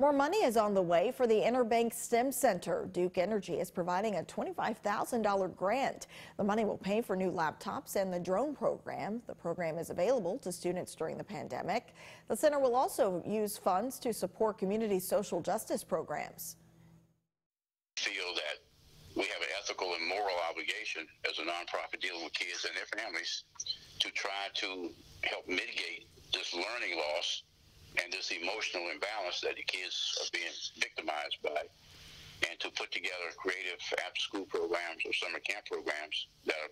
More money is on the way for the Inner Banks STEM Center. Duke Energy is providing a $25,000 grant. The money will pay for new laptops and the drone program. The program is available to students during the pandemic. The center will also use funds to support community social justice programs. feel that we have an ethical and moral obligation as a nonprofit dealing with kids and their families to try to help mitigate this learning loss this emotional imbalance that the kids are being victimized by, and to put together creative after school programs or summer camp programs that are.